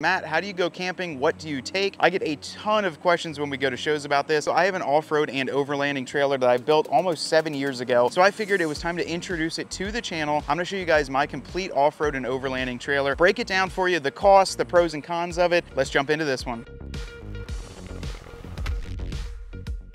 Matt, how do you go camping? What do you take? I get a ton of questions when we go to shows about this. So I have an off-road and overlanding trailer that I built almost seven years ago. So I figured it was time to introduce it to the channel. I'm gonna show you guys my complete off-road and overlanding trailer, break it down for you, the costs, the pros and cons of it. Let's jump into this one.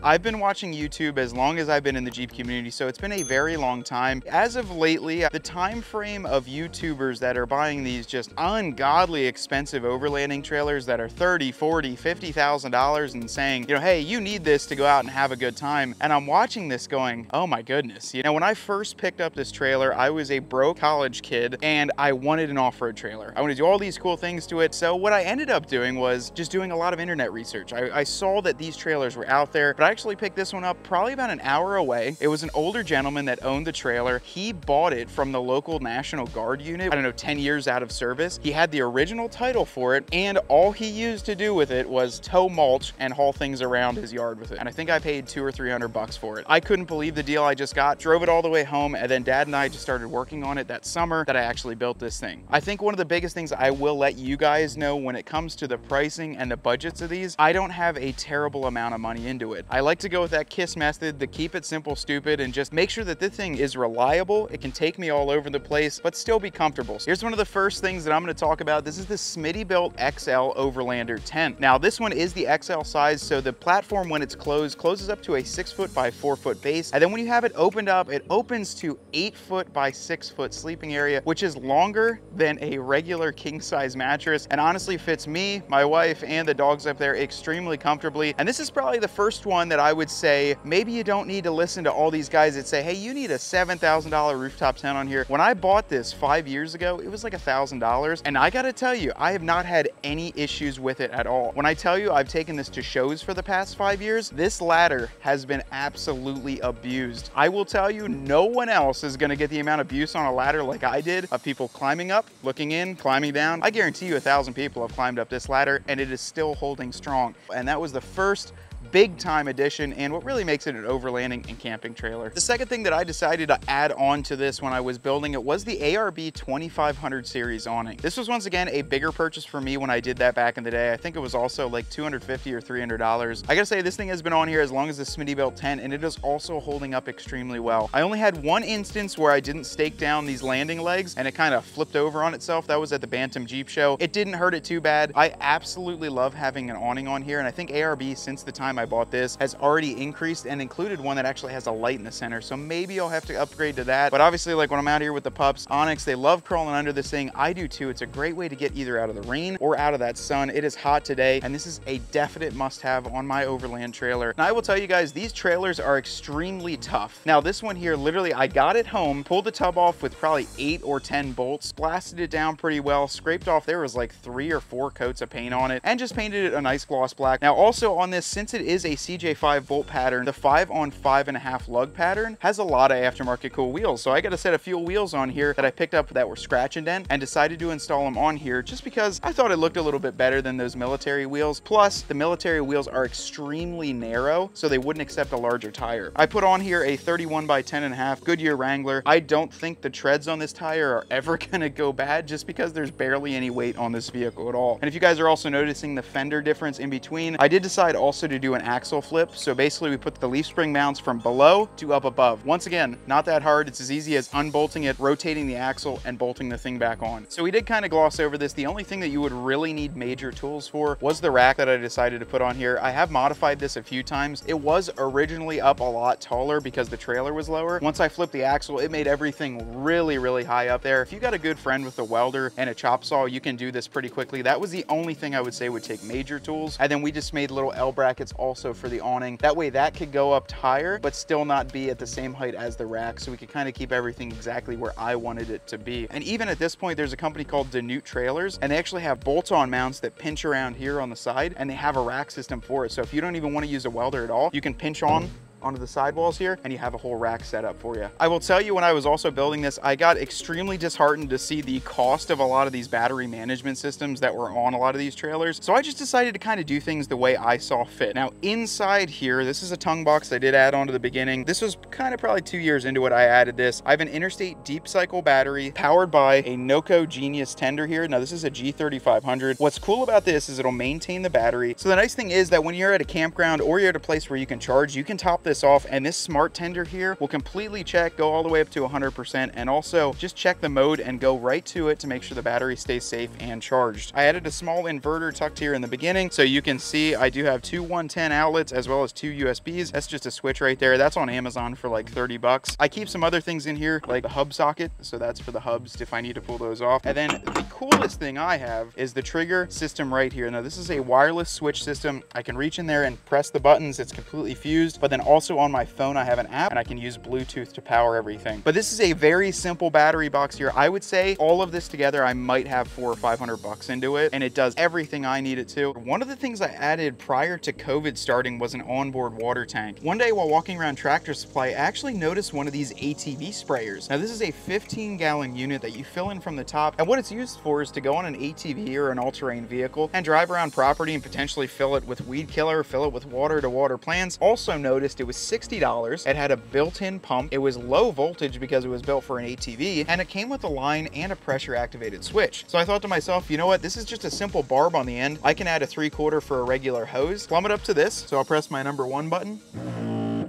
I've been watching YouTube as long as I've been in the Jeep community, so it's been a very long time. As of lately, the time frame of YouTubers that are buying these just ungodly expensive overlanding trailers that are 30, 40, $50,000 and saying, you know, hey, you need this to go out and have a good time. And I'm watching this going, oh my goodness. You know, when I first picked up this trailer, I was a broke college kid and I wanted an off-road trailer. I wanted to do all these cool things to it. So what I ended up doing was just doing a lot of internet research. I, I saw that these trailers were out there, but I actually picked this one up probably about an hour away. It was an older gentleman that owned the trailer. He bought it from the local National Guard unit, I don't know, 10 years out of service. He had the original title for it, and all he used to do with it was tow mulch and haul things around his yard with it. And I think I paid two or 300 bucks for it. I couldn't believe the deal I just got, drove it all the way home, and then dad and I just started working on it that summer that I actually built this thing. I think one of the biggest things I will let you guys know when it comes to the pricing and the budgets of these, I don't have a terrible amount of money into it. I like to go with that KISS method, the keep it simple, stupid, and just make sure that this thing is reliable. It can take me all over the place, but still be comfortable. Here's one of the first things that I'm gonna talk about. This is the Smittybilt XL Overlander tent. Now this one is the XL size, so the platform when it's closed, closes up to a six foot by four foot base. And then when you have it opened up, it opens to eight foot by six foot sleeping area, which is longer than a regular king size mattress. And honestly fits me, my wife, and the dogs up there extremely comfortably. And this is probably the first one that I would say, maybe you don't need to listen to all these guys that say, hey, you need a $7,000 rooftop tent on here. When I bought this five years ago, it was like $1,000. And I gotta tell you, I have not had any issues with it at all. When I tell you I've taken this to shows for the past five years, this ladder has been absolutely abused. I will tell you, no one else is gonna get the amount of abuse on a ladder like I did of people climbing up, looking in, climbing down. I guarantee you a thousand people have climbed up this ladder and it is still holding strong. And that was the first big time addition and what really makes it an overlanding and camping trailer. The second thing that I decided to add on to this when I was building it was the ARB 2500 series awning. This was once again a bigger purchase for me when I did that back in the day. I think it was also like 250 or $300. I gotta say this thing has been on here as long as the Smittybilt tent and it is also holding up extremely well. I only had one instance where I didn't stake down these landing legs and it kind of flipped over on itself. That was at the Bantam Jeep show. It didn't hurt it too bad. I absolutely love having an awning on here and I think ARB since the time I I bought this has already increased and included one that actually has a light in the center. So maybe I'll have to upgrade to that. But obviously like when I'm out here with the pups, Onyx, they love crawling under this thing. I do too. It's a great way to get either out of the rain or out of that sun. It is hot today and this is a definite must have on my overland trailer. Now I will tell you guys, these trailers are extremely tough. Now this one here, literally I got it home, pulled the tub off with probably eight or 10 bolts, blasted it down pretty well, scraped off, there was like three or four coats of paint on it and just painted it a nice gloss black. Now also on this, since it is is a CJ5 bolt pattern. The five on five and a half lug pattern has a lot of aftermarket cool wheels. So I got a set of fuel wheels on here that I picked up that were scratch and dent and decided to install them on here just because I thought it looked a little bit better than those military wheels. Plus the military wheels are extremely narrow, so they wouldn't accept a larger tire. I put on here a 31 by 10 and a half Goodyear Wrangler. I don't think the treads on this tire are ever gonna go bad just because there's barely any weight on this vehicle at all. And if you guys are also noticing the fender difference in between, I did decide also to do an axle flip. So basically we put the leaf spring mounts from below to up above. Once again, not that hard. It's as easy as unbolting it, rotating the axle and bolting the thing back on. So we did kind of gloss over this. The only thing that you would really need major tools for was the rack that I decided to put on here. I have modified this a few times. It was originally up a lot taller because the trailer was lower. Once I flipped the axle, it made everything really, really high up there. If you got a good friend with a welder and a chop saw, you can do this pretty quickly. That was the only thing I would say would take major tools. And then we just made little L brackets also for the awning. That way that could go up higher, but still not be at the same height as the rack. So we could kind of keep everything exactly where I wanted it to be. And even at this point, there's a company called Danute Trailers, and they actually have bolt-on mounts that pinch around here on the side, and they have a rack system for it. So if you don't even want to use a welder at all, you can pinch on onto the sidewalls here and you have a whole rack set up for you. I will tell you when I was also building this, I got extremely disheartened to see the cost of a lot of these battery management systems that were on a lot of these trailers. So I just decided to kind of do things the way I saw fit. Now inside here, this is a tongue box I did add on to the beginning. This was kind of probably two years into it I added this. I have an Interstate Deep Cycle battery powered by a Noco Genius tender here. Now this is a G3500. What's cool about this is it'll maintain the battery. So the nice thing is that when you're at a campground or you're at a place where you can charge, you can top this off and this smart tender here will completely check, go all the way up to 100% and also just check the mode and go right to it to make sure the battery stays safe and charged. I added a small inverter tucked here in the beginning so you can see I do have two 110 outlets as well as two USBs. That's just a switch right there. That's on Amazon for like 30 bucks. I keep some other things in here like the hub socket. So that's for the hubs if I need to pull those off. And then the coolest thing I have is the trigger system right here. Now this is a wireless switch system. I can reach in there and press the buttons. It's completely fused. But then also on my phone, I have an app and I can use Bluetooth to power everything. But this is a very simple battery box here. I would say all of this together, I might have four or 500 bucks into it. And it does everything I need it to. One of the things I added prior to COVID starting was an onboard water tank. One day while walking around Tractor Supply, I actually noticed one of these ATV sprayers. Now this is a 15 gallon unit that you fill in from the top. And what it's used for is to go on an ATV or an all-terrain vehicle and drive around property and potentially fill it with weed killer, fill it with water to water plants. Also noticed it was $60. It had a built-in pump. It was low voltage because it was built for an ATV and it came with a line and a pressure activated switch. So I thought to myself, you know what? This is just a simple barb on the end. I can add a three quarter for a regular hose, plumb it up to this. So I'll press my number one button.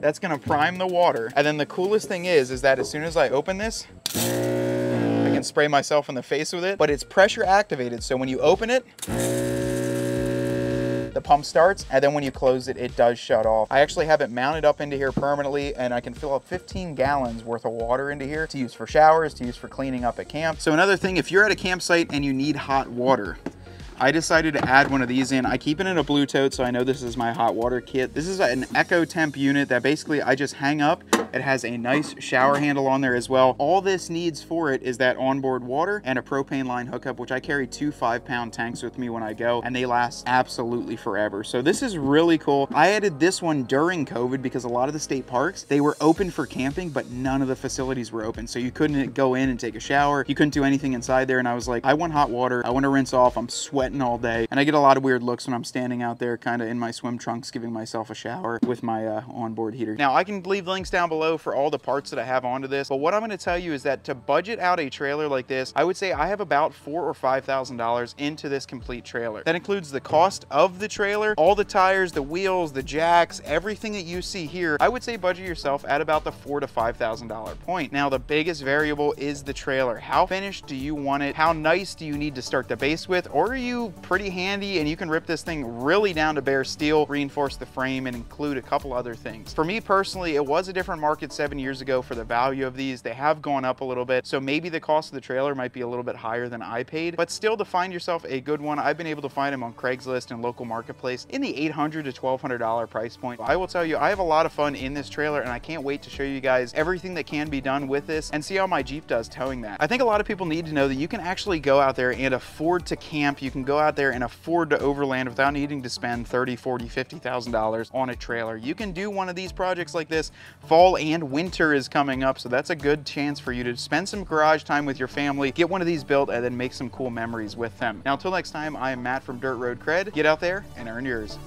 That's gonna prime the water. And then the coolest thing is, is that as soon as I open this, I can spray myself in the face with it, but it's pressure activated. So when you open it, pump starts and then when you close it it does shut off. I actually have it mounted up into here permanently and i can fill up 15 gallons worth of water into here to use for showers to use for cleaning up at camp. So another thing if you're at a campsite and you need hot water I decided to add one of these in. I keep it in a blue tote, so I know this is my hot water kit. This is an Eccotemp unit that basically I just hang up it has a nice shower handle on there as well. All this needs for it is that onboard water and a propane line hookup, which I carry two five pound tanks with me when I go and they last absolutely forever. So this is really cool. I added this one during COVID because a lot of the state parks, they were open for camping, but none of the facilities were open. So you couldn't go in and take a shower. You couldn't do anything inside there. And I was like, I want hot water. I want to rinse off. I'm sweating all day. And I get a lot of weird looks when I'm standing out there kind of in my swim trunks, giving myself a shower with my uh, onboard heater. Now I can leave links down below below for all the parts that I have onto this. But what I'm gonna tell you is that to budget out a trailer like this, I would say I have about four or $5,000 into this complete trailer. That includes the cost of the trailer, all the tires, the wheels, the jacks, everything that you see here. I would say budget yourself at about the four to $5,000 point. Now, the biggest variable is the trailer. How finished do you want it? How nice do you need to start the base with? Or are you pretty handy and you can rip this thing really down to bare steel, reinforce the frame, and include a couple other things? For me personally, it was a different market market seven years ago for the value of these. They have gone up a little bit. So maybe the cost of the trailer might be a little bit higher than I paid, but still to find yourself a good one, I've been able to find them on Craigslist and local marketplace in the 800 to $1,200 price point. I will tell you, I have a lot of fun in this trailer and I can't wait to show you guys everything that can be done with this and see how my Jeep does towing that. I think a lot of people need to know that you can actually go out there and afford to camp. You can go out there and afford to overland without needing to spend 30, 40, $50,000 on a trailer. You can do one of these projects like this fall and winter is coming up, so that's a good chance for you to spend some garage time with your family, get one of these built, and then make some cool memories with them. Now, until next time, I am Matt from Dirt Road Cred. Get out there and earn yours.